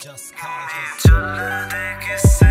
Just call